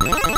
Mm-hmm.